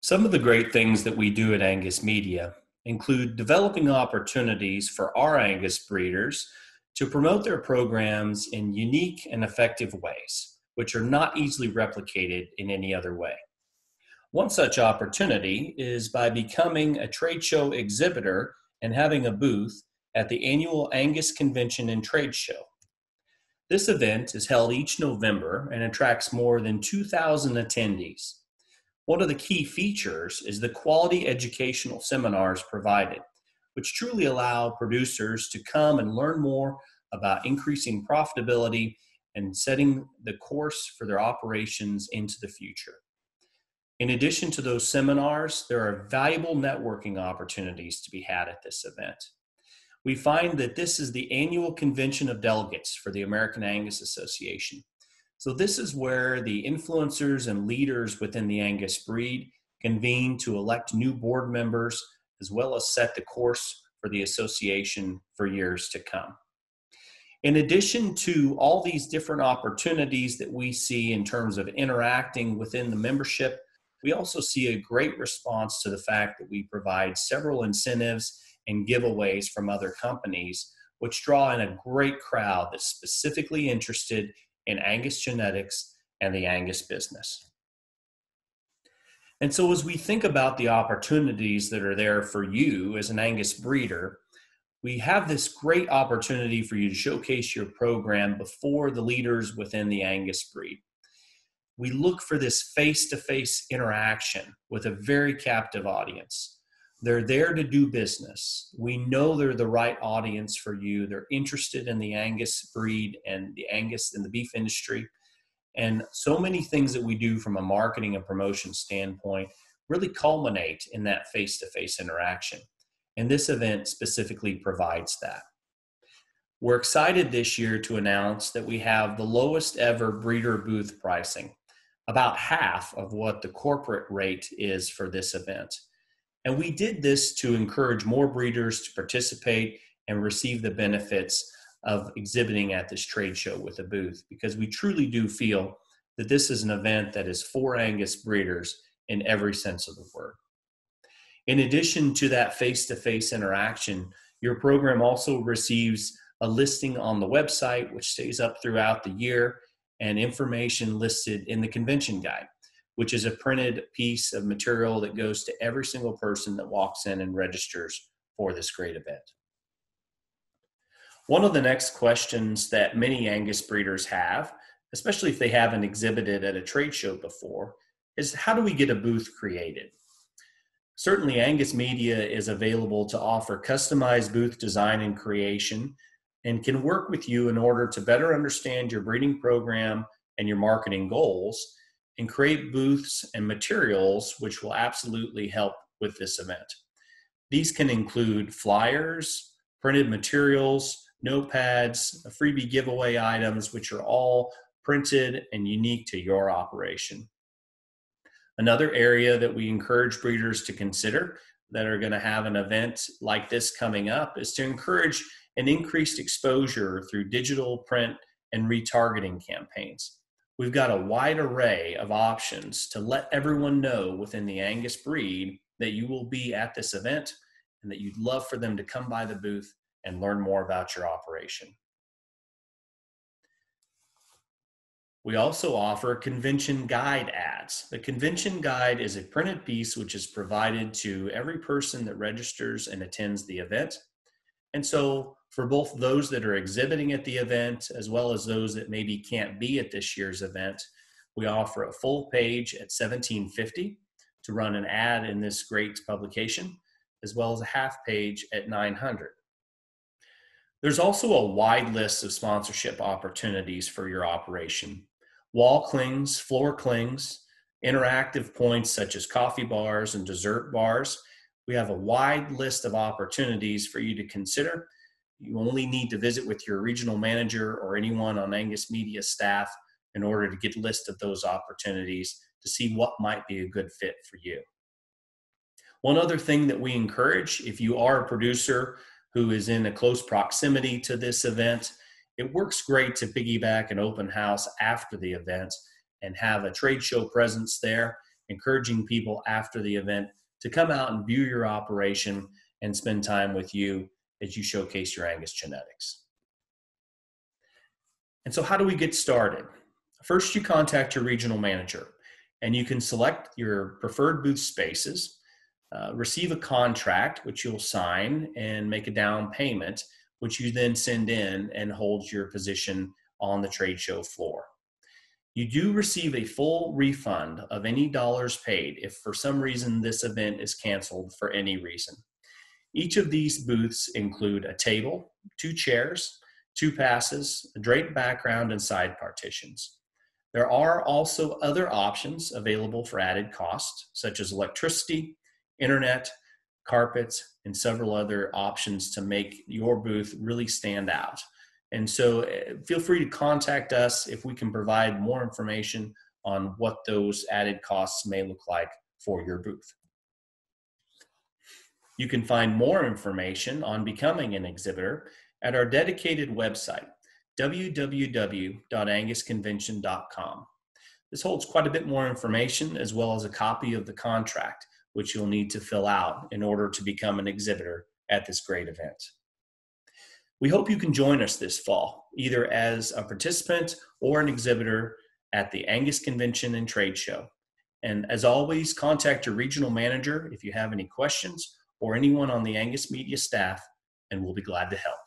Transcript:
Some of the great things that we do at Angus Media include developing opportunities for our Angus breeders to promote their programs in unique and effective ways, which are not easily replicated in any other way. One such opportunity is by becoming a trade show exhibitor and having a booth at the annual Angus Convention and Trade Show. This event is held each November and attracts more than 2,000 attendees. One of the key features is the quality educational seminars provided, which truly allow producers to come and learn more about increasing profitability and setting the course for their operations into the future. In addition to those seminars, there are valuable networking opportunities to be had at this event. We find that this is the annual convention of delegates for the American Angus Association. So, this is where the influencers and leaders within the Angus breed convene to elect new board members as well as set the course for the association for years to come. In addition to all these different opportunities that we see in terms of interacting within the membership, we also see a great response to the fact that we provide several incentives and giveaways from other companies, which draw in a great crowd that's specifically interested in Angus genetics and the Angus business. And so, as we think about the opportunities that are there for you as an Angus breeder, we have this great opportunity for you to showcase your program before the leaders within the Angus breed we look for this face to face interaction with a very captive audience. They're there to do business. We know they're the right audience for you. They're interested in the Angus breed and the Angus and the beef industry. And so many things that we do from a marketing and promotion standpoint really culminate in that face to face interaction. And this event specifically provides that. We're excited this year to announce that we have the lowest ever breeder booth pricing about half of what the corporate rate is for this event. And we did this to encourage more breeders to participate and receive the benefits of exhibiting at this trade show with a booth because we truly do feel that this is an event that is for Angus breeders in every sense of the word. In addition to that face to face interaction, your program also receives a listing on the website, which stays up throughout the year and information listed in the convention guide, which is a printed piece of material that goes to every single person that walks in and registers for this great event. One of the next questions that many Angus breeders have, especially if they haven't exhibited at a trade show before, is how do we get a booth created? Certainly, Angus Media is available to offer customized booth design and creation and can work with you in order to better understand your breeding program and your marketing goals and create booths and materials which will absolutely help with this event. These can include flyers, printed materials, notepads, freebie giveaway items, which are all printed and unique to your operation. Another area that we encourage breeders to consider that are going to have an event like this coming up is to encourage an increased exposure through digital, print, and retargeting campaigns. We've got a wide array of options to let everyone know within the Angus breed that you will be at this event and that you'd love for them to come by the booth and learn more about your operation. We also offer convention guide ads. The convention guide is a printed piece which is provided to every person that registers and attends the event. And so for both those that are exhibiting at the event as well as those that maybe can't be at this year's event, we offer a full page at 1750 to run an ad in this great publication, as well as a half page at 900. There's also a wide list of sponsorship opportunities for your operation. Wall clings, floor clings, interactive points such as coffee bars and dessert bars. We have a wide list of opportunities for you to consider you only need to visit with your regional manager or anyone on Angus Media staff in order to get a list of those opportunities to see what might be a good fit for you. One other thing that we encourage if you are a producer who is in a close proximity to this event, it works great to piggyback an open house after the event and have a trade show presence there encouraging people after the event to come out and view your operation and spend time with you as you showcase your Angus genetics. And so, how do we get started? First, you contact your regional manager and you can select your preferred booth spaces, uh, receive a contract, which you'll sign and make a down payment, which you then send in and hold your position on the trade show floor. You do receive a full refund of any dollars paid if for some reason this event is canceled for any reason. Each of these booths include a table, two chairs, two passes, a draped background, and side partitions. There are also other options available for added cost, such as electricity, internet, carpets, and several other options to make your booth really stand out. And so eh, feel free to contact us if we can provide more information on what those added costs may look like for your booth. You can find more information on becoming an exhibitor at our dedicated website, www.angusconvention.com. This holds quite a bit more information as well as a copy of the contract, which you'll need to fill out in order to become an exhibitor at this great event. We hope you can join us this fall, either as a participant or an exhibitor at the Angus Convention and Trade Show. And as always, contact your regional manager if you have any questions or anyone on the Angus Media staff, and we'll be glad to help.